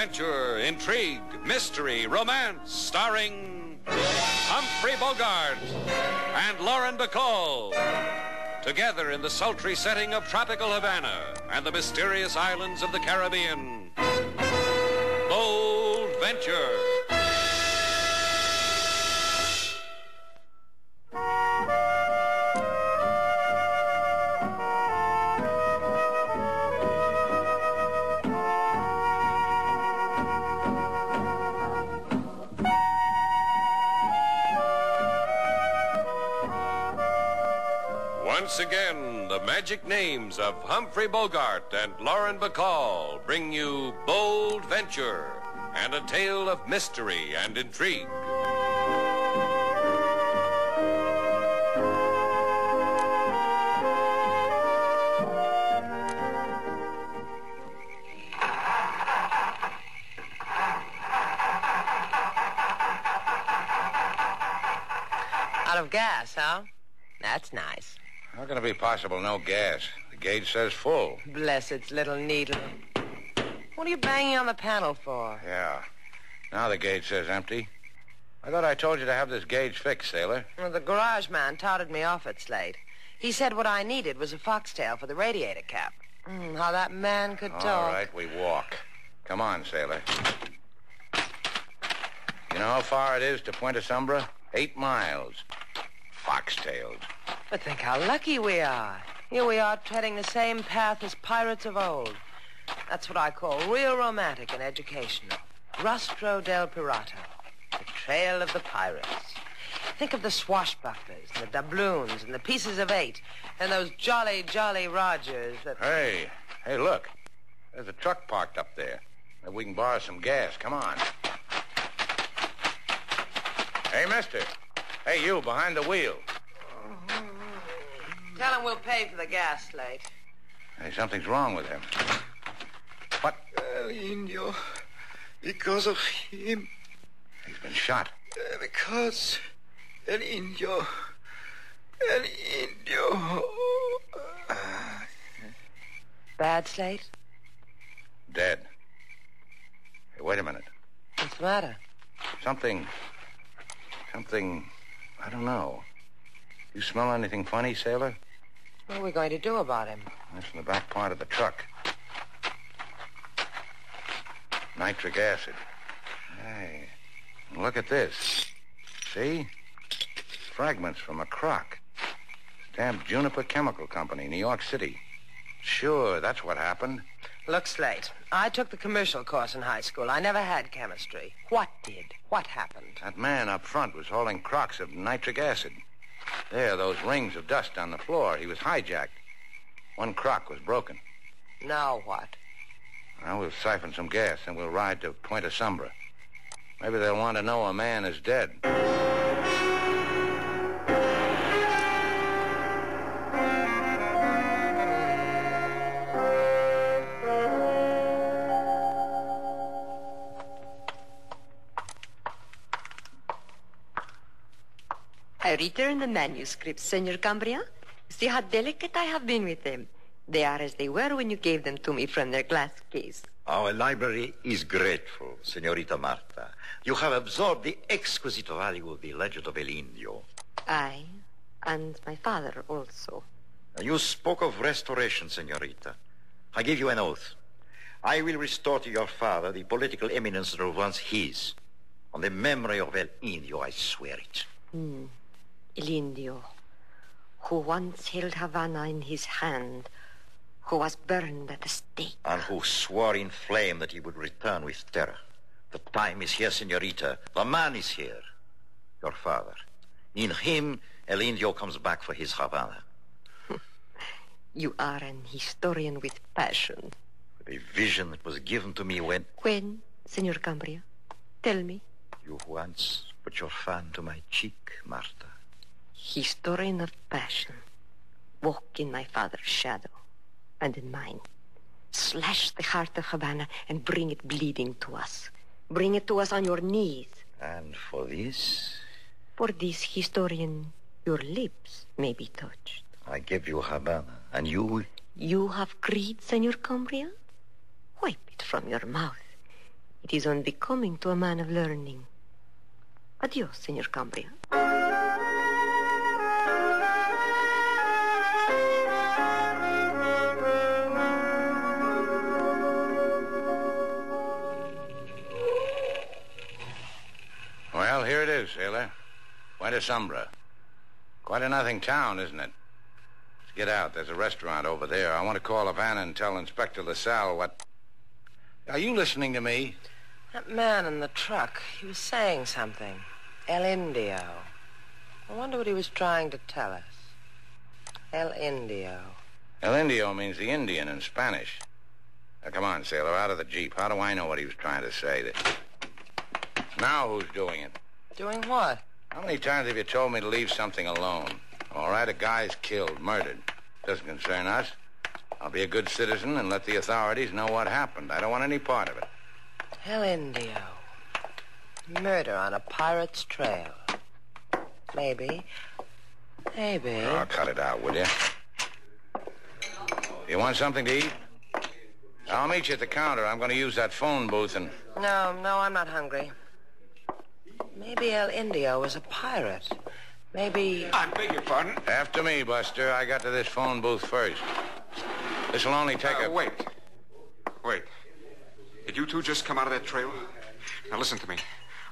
Adventure, intrigue, mystery, romance, starring Humphrey Bogart and Lauren Bacall. Together in the sultry setting of tropical Havana and the mysterious islands of the Caribbean. Bold Venture. Once again, the magic names of Humphrey Bogart and Lauren Bacall bring you Bold Venture and a tale of mystery and intrigue. Out of gas, huh? That's nice. How can be possible no gas? The gauge says full. Bless its little needle. What are you banging on the panel for? Yeah. Now the gauge says empty. I thought I told you to have this gauge fixed, sailor. Well, the garage man touted me off at Slate. He said what I needed was a foxtail for the radiator cap. Mm, how that man could talk. All right, we walk. Come on, sailor. You know how far it is to Puente Sombra? Eight miles. Foxtailed. But think how lucky we are. Here we are treading the same path as pirates of old. That's what I call real romantic and educational. Rastro del Pirata. The trail of the pirates. Think of the swashbucklers, and the doubloons, and the pieces of eight, and those jolly, jolly Rogers that... Hey, hey, look. There's a truck parked up there. Maybe we can borrow some gas. Come on. Hey, mister. Hey, you behind the wheel. Oh, Tell him we'll pay for the gas, Slate. Hey, something's wrong with him. What? El Indio. Because of him. He's been shot. Uh, because El Indio. El Indio. Bad, Slate? Dead. Hey, wait a minute. What's the matter? Something. Something. I don't know. You smell anything funny, sailor? What are we going to do about him? That's in the back part of the truck. Nitric acid. Hey, look at this. See? Fragments from a crock. Stamped Juniper Chemical Company, New York City. Sure, that's what happened. Look, Slate, I took the commercial course in high school. I never had chemistry. What did? What happened? That man up front was hauling crocks of nitric acid. There, those rings of dust on the floor. He was hijacked. One crock was broken. Now what? Well, we'll siphon some gas, and we'll ride to Puente Sombra. Maybe they'll want to know a man is dead. Return the manuscripts, Senor Cambria. See how delicate I have been with them. They are as they were when you gave them to me from their glass case. Our library is grateful, Senorita Marta. You have absorbed the exquisite value of the legend of El Indio. I, and my father also. You spoke of restoration, Senorita. I give you an oath. I will restore to your father the political eminence that was once his. On the memory of El Indio, I swear it. Hmm. El Indio, who once held Havana in his hand, who was burned at the stake. And who swore in flame that he would return with terror. The time is here, Senorita. The man is here. Your father. In him, El Indio comes back for his Havana. You are an historian with passion. A vision that was given to me when When, Senor Cambria? Tell me. you once put your fan to my cheek, Marta. Historian of passion. Walk in my father's shadow and in mine. Slash the heart of Havana and bring it bleeding to us. Bring it to us on your knees. And for this, For this historian, your lips may be touched. I give you Havana, and you You have greed, Senor Cambria? Wipe it from your mouth. It is unbecoming to a man of learning. Adios, Senor Cambria. Buena Sombra. Quite a nothing town, isn't it? Let's get out. There's a restaurant over there. I want to call Havana and tell Inspector LaSalle what... Are you listening to me? That man in the truck, he was saying something. El Indio. I wonder what he was trying to tell us. El Indio. El Indio means the Indian in Spanish. Now, come on, sailor, out of the Jeep. How do I know what he was trying to say? That... Now who's doing it? Doing what? How many times have you told me to leave something alone? All right, a guy's killed, murdered. Doesn't concern us. I'll be a good citizen and let the authorities know what happened. I don't want any part of it. El Indio. Murder on a pirate's trail. Maybe. Maybe. Oh, I'll cut it out, will you? You want something to eat? I'll meet you at the counter. I'm going to use that phone booth and... No, no, I'm not hungry. Maybe El Indio was a pirate. Maybe. I beg your pardon. After me, Buster. I got to this phone booth first. This will only take Uh, a... wait. Wait. Did you two just come out of that trailer? Now listen to me.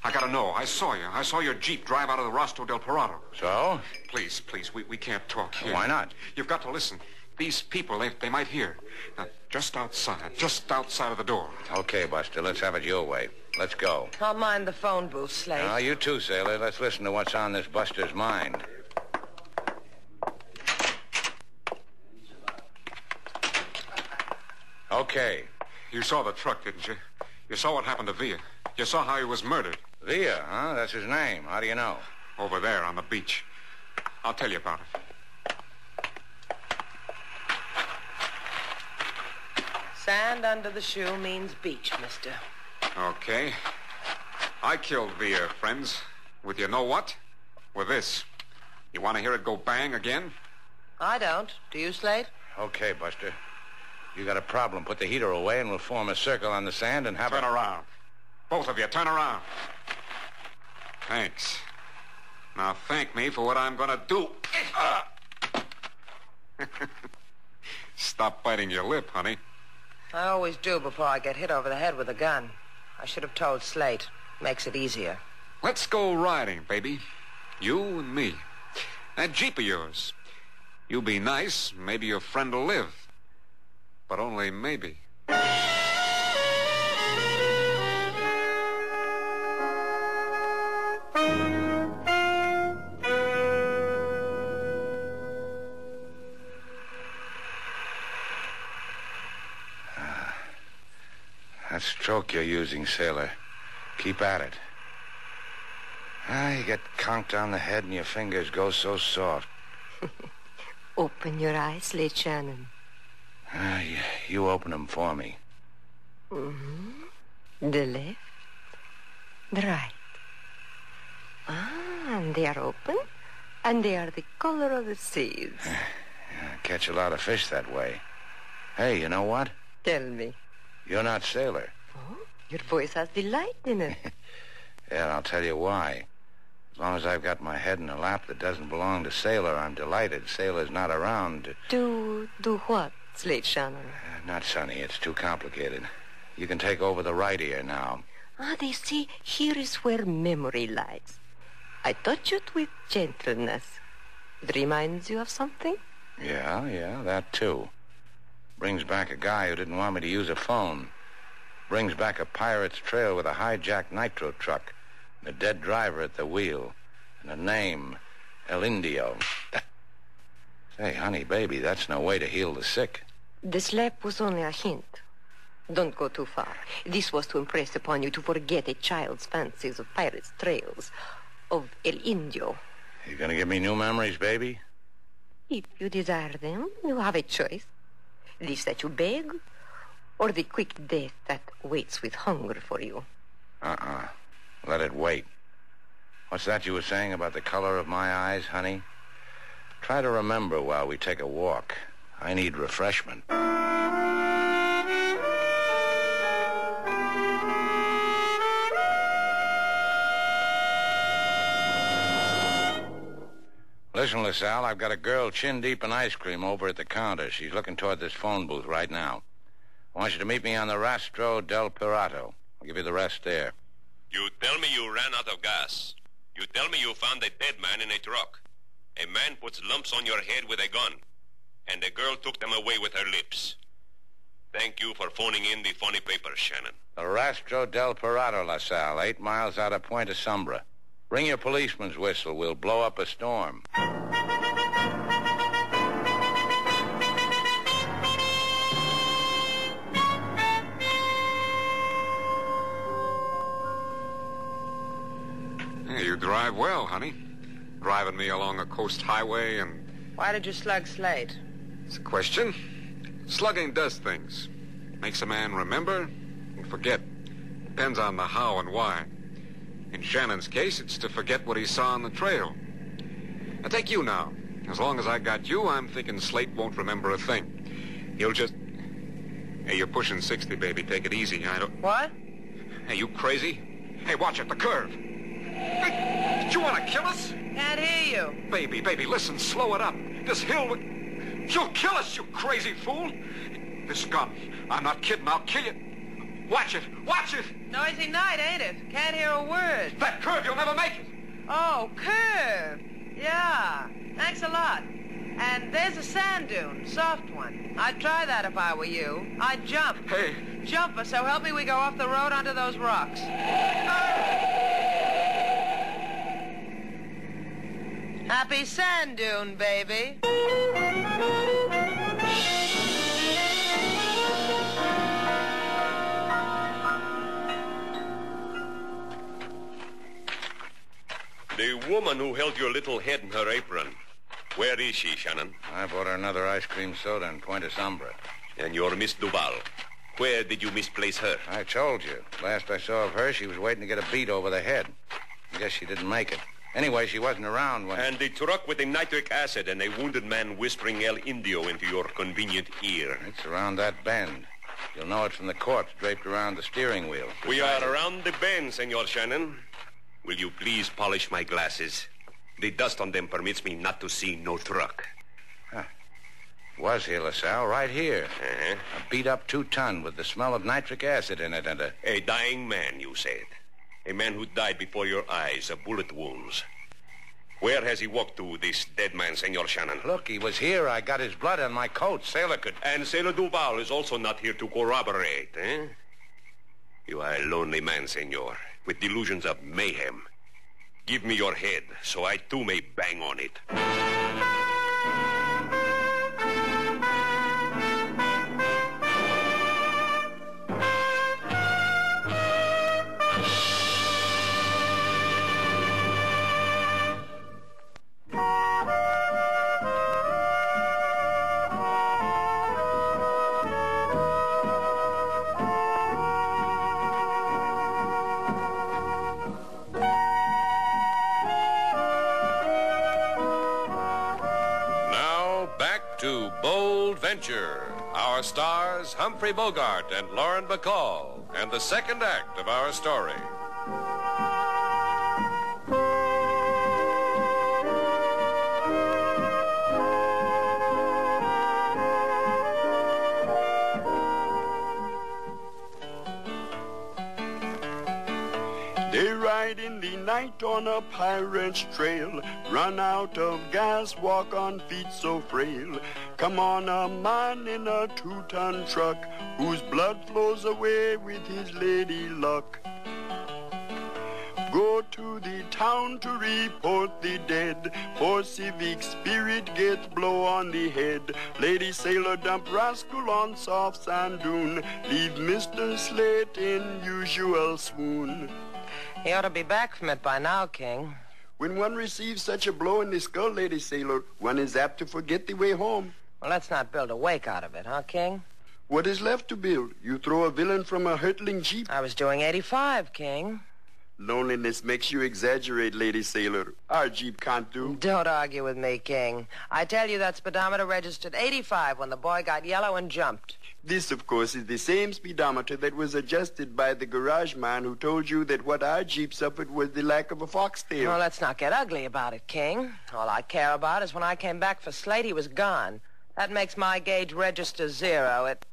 I gotta know. I saw you. I saw your Jeep drive out of the Rastro del Pirata. So? Please, please, we, we can't talk here. Why not? You've got to listen. These people, they, they might hear. Now, just outside, just outside of the door. Okay, Buster. Let's have it your way. Let's go. I'll mind the phone booth, Slate. Now, you too, sailor. Let's listen to what's on this Buster's mind. Okay. You saw the truck, didn't you? You saw what happened to Villa. You saw how he was murdered Villa, huh? That's his name. How do you know? over there on the beach. I'll tell you about it. Sand under the shoe means beach, mister. Okay. I killed Villa, uh, friends. With you know what? With this. You want to hear it go bang again? I don't. Do you, Slate? Okay, Buster. You got a problem. Put the heater away and we'll form a circle on the sand and have Turn a... around. Both of you, turn around. Thanks. Now thank me for what I'm going to do. Stop biting your lip, honey. I always do before I get hit over the head with a gun. I should have told Slate. Makes it easier. Let's go riding, baby. You and me. That Jeep of yours. You be nice, maybe your friend will live. But only maybe. That stroke you're using, sailor. Keep at it. Ah, you get conked on the head and your fingers go so soft. Open your eyes, Slate Shannon. Ah, you, you open them for me. The left, the right. Ah, and they are open, and they are the color of the seas. Catch a lot of fish that way. Hey, you know what? Tell me, You're not sailor. your voice has delight in it. Yeah, and I'll tell you why. As long as I've got my head in a lap that doesn't belong to Sailor, I'm delighted. Sailor's not around. to- Do do what, Slate Shannon? Uh, not Sonny. It's too complicated. You can take over the right ear now. Ah, they see here is where memory lies. I touch it with gentleness. It reminds you of something? Yeah, yeah, that too. Brings back a guy who didn't want me to use a phone. Brings back a pirate's trail with a hijacked nitro truck, and a dead driver at the wheel, and a name, El Indio. Say, honey, baby, that's no way to heal the sick. The slap was only a hint. Don't go too far. This was to impress upon you to forget a child's fancies of pirates' trails, of El Indio. You gonna give me new memories, baby? If you desire them, you have a choice. This that you beg, or the quick death that waits with hunger for you. Uh-uh. Let it wait. What's that you were saying about the color of my eyes, honey? Try to remember while we take a walk. I need refreshment. Listen, LaSalle, I've got a girl chin deep in ice cream over at the counter. She's looking toward this phone booth right now. I want you to meet me on the Rastro del Pirato. I'll give you the rest there. You tell me you ran out of gas. You tell me you found a dead man in a truck. A man puts lumps on your head with a gun. And the girl took them away with her lips. Thank you for phoning in the funny papers, Shannon. The Rastro del Pirato, LaSalle, eight miles out of Point Sombra. Bring your policeman's whistle. We'll blow up a storm. Yeah, you drive well, honey. Driving me along a coast highway and Why did you slug Slate? It's a question. Slugging does things. Makes a man remember and forget. Depends on the how and why. In Shannon's case, it's to forget what he saw on the trail. Now, take you now. As long as I got you, I'm thinking Slate won't remember a thing. He'll just... Hey, you're pushing 60, baby. Take it easy. I don't... What? Hey, you crazy? Hey, watch it, the curve. Hey, did you want to kill us? Can't hear you. Baby, baby, listen, slow it up. This hill would... You'll kill us, you crazy fool. This gun, I'm not kidding, I'll kill you. Watch it, watch it. Noisy night, ain't it? Can't hear a word. That curve, you'll never make it. Oh, curve. Yeah. Thanks a lot. And there's a sand dune, soft one. I'd try that if I were you. I'd jump. Hey, Jumper, so help me we go off the road onto those rocks. Happy sand dune, baby. The woman who held your little head in her apron. Where is she, Shannon? I bought her another ice cream soda in Point Sombra. And your Miss Duval. Where did you misplace her? I told you. Last I saw of her, she was waiting to get a beat over the head. I guess she didn't make it. Anyway, she wasn't around when... And the truck with the nitric acid and a wounded man whispering El Indio into your convenient ear. It's around that bend. You'll know it from the corpse draped around the steering wheel. We are around the bend, Senor Shannon. Will you please polish my glasses? The dust on them permits me not to see no truck. Huh. Was here, LaSalle, right here. Uh-huh. A beat-up two-ton with the smell of nitric acid in it and a... A dying man, you said. A man who died before your eyes of bullet wounds. Where has he walked to, this dead man, Senor Shannon? Look, he was here. I got his blood on my coat. Sailor could... And Sailor Duval is also not here to corroborate, eh? You are a lonely man, senor, with delusions of mayhem. Give me your head, so I too may bang on it. Stars Humphrey Bogart and Lauren Bacall, and the second act of our story. They ride in the night on a pirate's trail, run out of gas, walk on feet so frail. Come on, a man in a two-ton truck, whose blood flows away with his lady luck. Go to the town to report the dead, for civic spirit gets blow on the head. Lady sailor dump rascal on soft sand dune, leave Mr. Slate in usual swoon. He ought to be back from it by now, King. When one receives such a blow in the skull, Lady Sailor, one is apt to forget the way home. Well, let's not build a wake out of it, huh, King? What is left to build? You throw a villain from a hurtling jeep. I was doing 85, King. Loneliness makes you exaggerate, Lady Sailor. Our Jeep can't do. Don't argue with me, King. I tell you that speedometer registered 85 when the boy got yellow and jumped. This, of course, is the same speedometer that was adjusted by the garage man who told you that what our Jeep suffered was the lack of a foxtail. Well, let's not get ugly about it, King. All I care about is when I came back for Slate, he was gone. That makes my gauge register zero. It...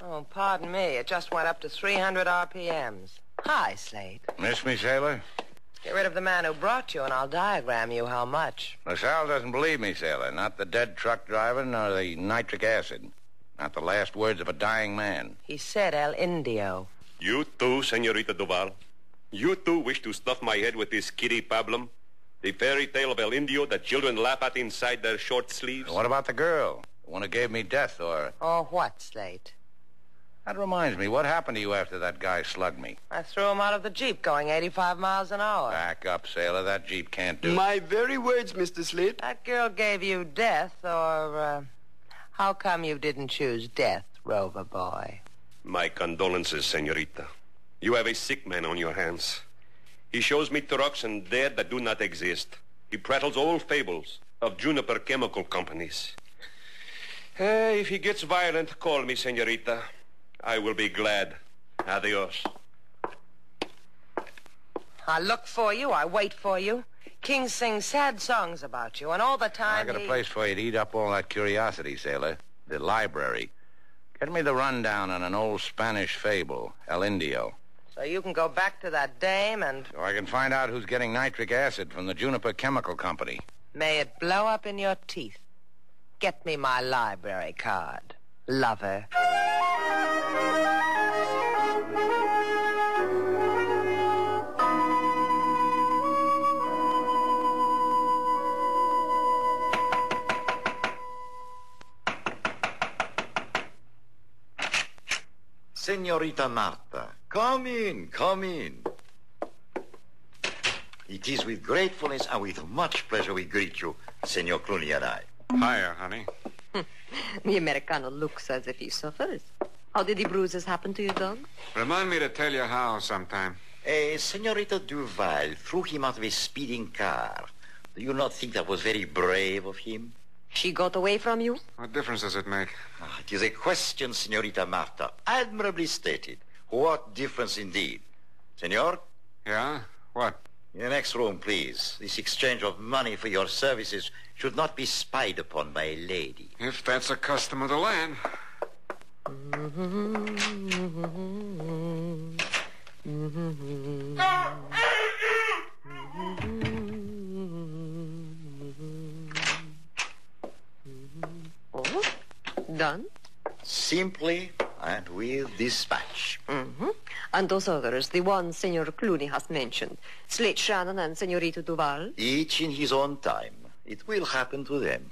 Oh, pardon me. It just went up to 300 RPMs. Hi, Slate. Miss me, sailor? Get rid of the man who brought you, and I'll diagram you how much. LaSalle doesn't believe me, sailor. Not the dead truck driver, nor the nitric acid. Not the last words of a dying man. He said El Indio. You too, Senorita Duval. You too wish to stuff my head with this kitty pablum? The fairy tale of El Indio that children laugh at inside their short sleeves? What about the girl? The one who gave me death, or... Or what, Slate? That reminds me, what happened to you after that guy slugged me? I threw him out of the Jeep going 85 miles an hour. Back up, sailor. That Jeep can't do... My very words, Mr. Slate. That girl gave you death, or, uh, how come you didn't choose death, Rover boy? My condolences, Senorita. You have a sick man on your hands. He shows me trucks and dead that do not exist. He prattles old fables of juniper chemical companies. Eh, if he gets violent, call me, Senorita. I will be glad. Adios. I look for you, I wait for you. King sings sad songs about you, and all the time I got a place for you to eat up all that curiosity, sailor. The library. Get me the rundown on an old Spanish fable, El Indio. So you can go back to that dame and So I can find out who's getting nitric acid from the Juniper Chemical Company. may it blow up in your teeth. Get me my library card. Lover. Senorita Marta, come in, come in. It is with gratefulness and with much pleasure we greet you, Senor Clooney and I. Hiya, honey. The Americano looks as if he suffers. How did the bruises happen to you, dog? Remind me to tell you how sometime. Eh, Senorita Duval threw him out of a speeding car. Do you not think that was very brave of him? She got away from you? What difference does it make? Ah, it is a question, Senorita Marta. Admirably stated. What difference indeed? Senor, Yeah? What? In the next room, please. This exchange of money for your services should not be spied upon by a lady. If that's a custom of the land. Oh, done. Simply and with dispatch. Mm-hmm. And those others, the ones Senor Clooney has mentioned, Slate Shannon and Senorita Duval. Each in his own time. It will happen to them.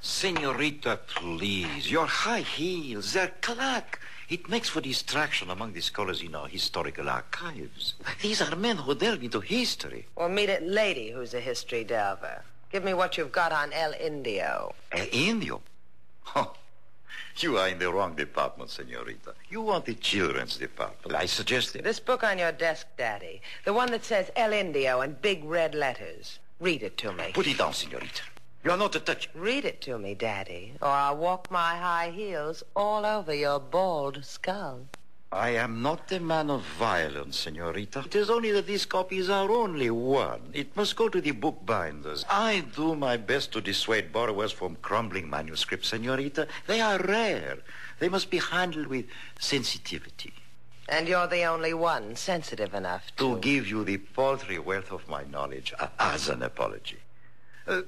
Senorita, please. Your high heels, they're clack. It makes for distraction among the scholars in our historical archives. These are men who delve into history. Or meet a lady who's a history delver. Give me what you've got on El Indio. El Indio? Oh, You are in the wrong department, senorita. You want the children's department. I suggest it. This book on your desk, Daddy. The one that says El Indio in big red letters. Read it to me. Put it down, senorita. You are not to touch. Read it to me, Daddy, or I'll walk my high heels all over your bald skull. I am not a man of violence, senorita. It is only that these copies are only one. It must go to the bookbinders. I do my best to dissuade borrowers from crumbling manuscripts, senorita. They are rare. They must be handled with sensitivity. And you're the only one sensitive enough to... To give you the paltry wealth of my knowledge uh, as an apology. Uh,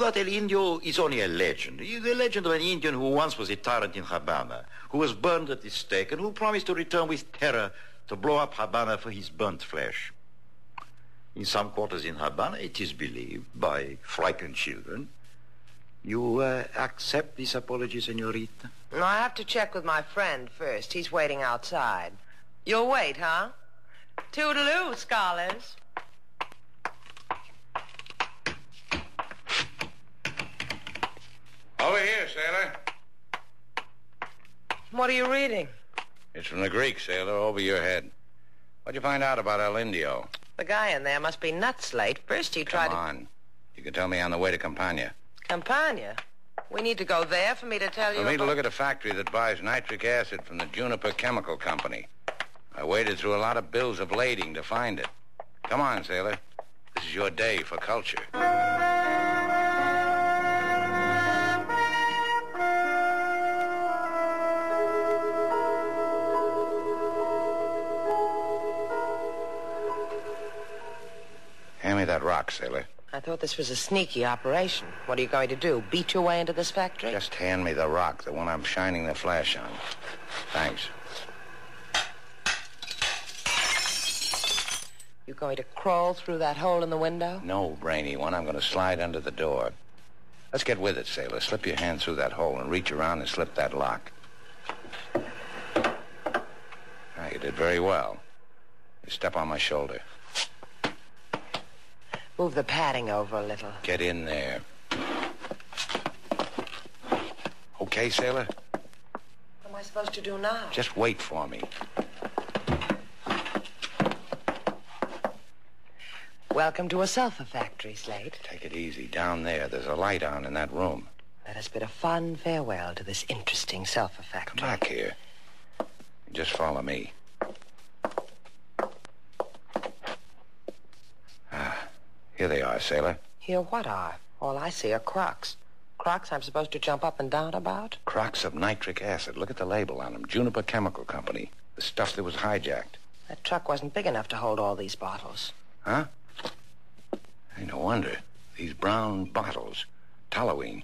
that El Indio is only a legend. It is the legend of an Indian who once was a tyrant in Habana, who was burned at the stake, and who promised to return with terror to blow up Habana for his burnt flesh. In some quarters in Habana, it is believed by frightened children. You uh, accept this apology, senorita? No, I have to check with my friend first. He's waiting outside. You'll wait, huh? Toodaloo, scholars. Here, sailor. What are you reading? It's from the Greek, sailor, over your head. What'd you find out about El Indio? The guy in there must be nuts late. First he tried Come on. You can tell me on the way to Campania. Campania? We need to go there for me to tell you For me to look at a factory that buys nitric acid from the Juniper Chemical Company. I waded through a lot of bills of lading to find it. Come on, sailor. This is your day for culture. Sailor. I thought this was a sneaky operation. What are you going to do? Beat your way into this factory? Just hand me the rock, the one I'm shining the flash on. Thanks. You going to crawl through that hole in the window? No, brainy one. I'm going to slide under the door. Let's get with it, sailor. Slip your hand through that hole and reach around and slip that lock. Ah, you did very well. You step on my shoulder. Move the padding over a little. Get in there. Okay, sailor? What am I supposed to do now? Just wait for me. Welcome to a sulfur factory, Slate. Take it easy. Down there, there's a light on in that room. Let us bid a fond farewell to this interesting sulfur factory. Come back here. Just follow me. Ah, here they are, sailor. Here, what are? All I see are crocks. Crocks I'm supposed to jump up and down about? Crocks of nitric acid. Look at the label on them. Juniper Chemical Company. The stuff that was hijacked. That truck wasn't big enough to hold all these bottles. Huh? Hey, no wonder. These brown bottles. Toluene.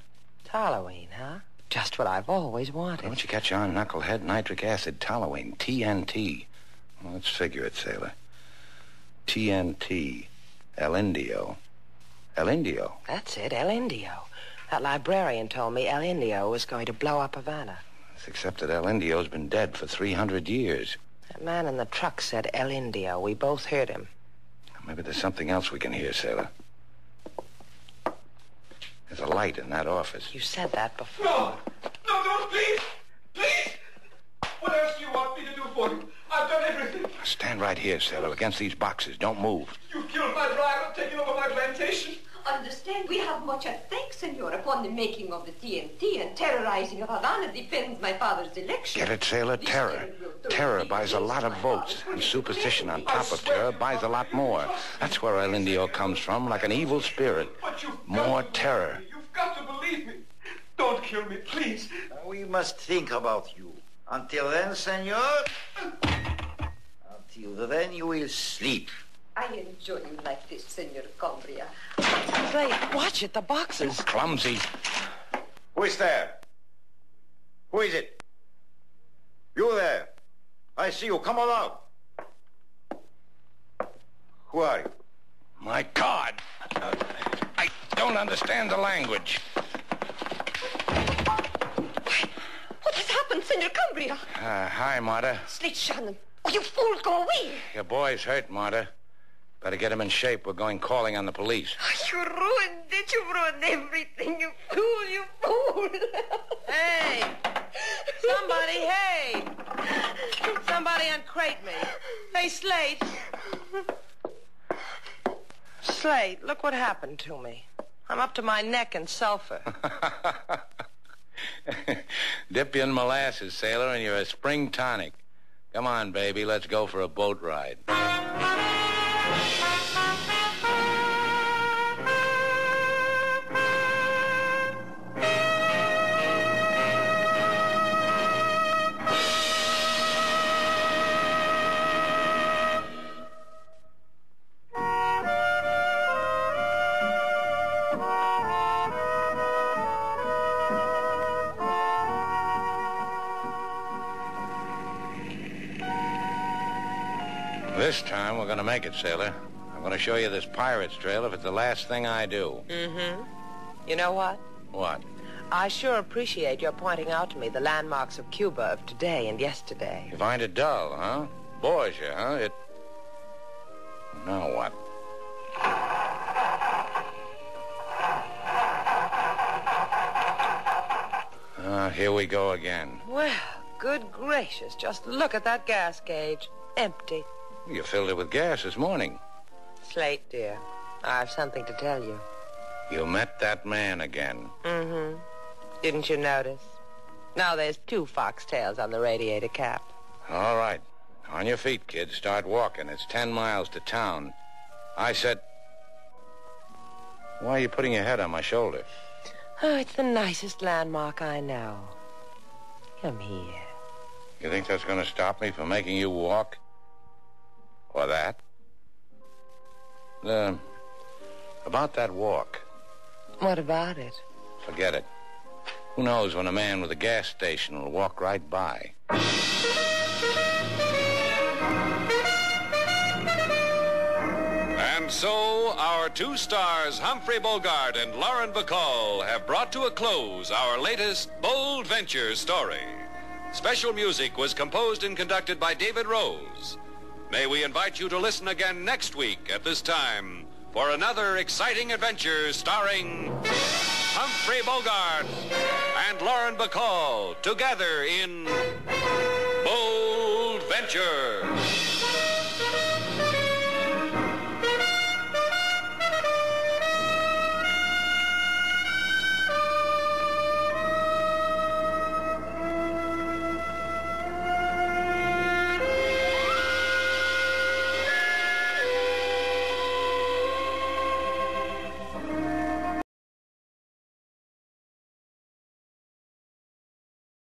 Toluene, huh? Just what I've always wanted. Don't you catch on, knucklehead? Nitric acid, toluene, TNT. Well, let's figure it, sailor. TNT. El Indio. El Indio. That's it, El Indio. That librarian told me El Indio was going to blow up Havana. It's except that El Indio's been dead for 300 years. That man in the truck said El Indio. We both heard him. Maybe there's something else we can hear, sailor. There's a light in that office. You said that before. No! No, don't, please! Please! What else do you want me to do for you? I've done everything. Stand right here, sailor, against these boxes. Don't move. You've killed my driver, taken over my plantation. Understand, we have much at stake, senor, upon the making of the TNT and terrorizing of Havana depends my father's election. Get it, sailor? Terror. Terror buys a lot of votes, and superstition on top of terror buys a lot more. That's where El Indio comes from, like an evil spirit. But you've More terror. You've got to believe me. Don't kill me, please. We must think about you. Until then, senor, until then you will sleep. I enjoy you like this, senor Cambria. Slate, watch it, the boxes. Clumsy. Who is there? Who is it? You there. I see you. Come on out. Who are you? My God. Uh, I don't understand the language. Senor Cambria? Uh, hi, Marta. Slate Shannon. Oh, you fool, go away. Your boy's hurt, Marta. Better get him in shape. We're going calling on the police. You ruined it. You ruined everything. You fool, you fool. Hey! Somebody, hey! Somebody uncrate me. Hey, Slate. Slate, look what happened to me. I'm up to my neck in sulfur. Dip you in molasses, sailor, and you're a spring tonic. Come on, baby. Let's go for a boat ride. This time we're going to make it, sailor. I'm going to show you this pirate's trail if it's the last thing I do. Mm-hmm. You know what? What? I sure appreciate your pointing out to me the landmarks of Cuba of today and yesterday. You find it dull, huh? Bores you, huh? It. Now what? Ah, here we go again. Well, good gracious. Just look at that gas gauge. Empty. You filled it with gas this morning. Slate, dear, I have something to tell you. You met that man again. Mm-hmm. Didn't you notice? Now there's two foxtails on the radiator cap. All right. On your feet, kid. Start walking. It's ten miles to town. I said... Why are you putting your head on my shoulder? Oh, it's the nicest landmark I know. Come here. You think that's going to stop me from making you walk? Or that? Uh, about that walk. What about it? Forget it. Who knows when a man with a gas station will walk right by? And so, our two stars, Humphrey Bogart and Lauren Bacall, have brought to a close our latest Bold Venture story. Special music was composed and conducted by David Rose. May we invite you to listen again next week at this time for another exciting adventure starring Humphrey Bogart and Lauren Bacall together in Bold Venture.